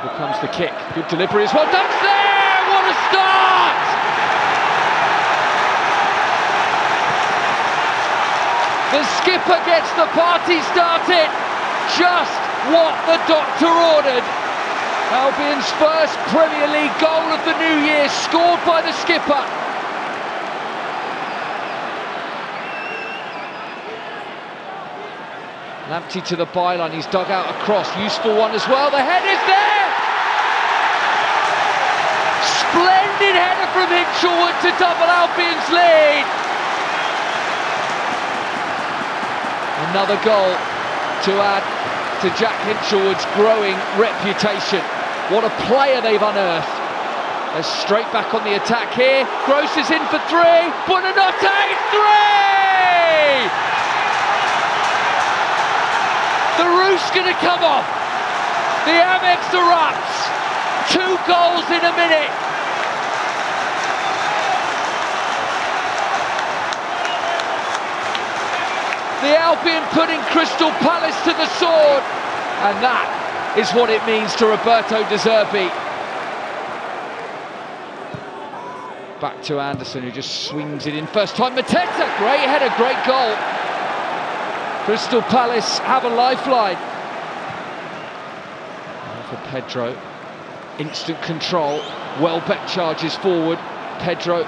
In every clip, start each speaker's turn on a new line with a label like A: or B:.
A: Here comes the kick. Good delivery as well. Dunk's there! What a start! The skipper gets the party started. Just what the doctor ordered. Albion's first Premier League goal of the new year scored by the skipper. Lamptey to the byline, he's dug out a cross, useful one as well, the head is there! Header from Hinshelwood to double Albion's lead! Another goal to add to Jack Hinshelwood's growing reputation. What a player they've unearthed. They're straight back on the attack here. Gross is in for three. Buonanotte, three! The roof's going to come off. The Amex erupts. Two goals in a minute. Albion putting Crystal Palace to the sword. And that is what it means to Roberto De Zerbi. Back to Anderson, who just swings it in. First time Mateta, great header, great goal. Crystal Palace have a lifeline. For Pedro, instant control. Welbeck charges forward. Pedro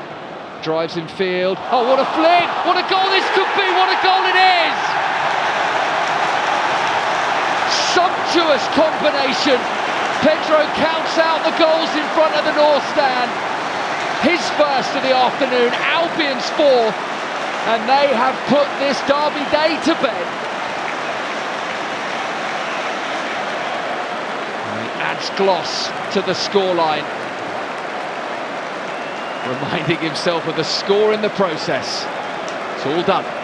A: drives in field. Oh, what a flick! What a goal this could be! What a goal it is! Sumptuous combination. Pedro counts out the goals in front of the North Stand. His first of the afternoon, Albion's fourth, and they have put this derby day to bed. And he adds gloss to the scoreline reminding himself of the score in the process. It's all done.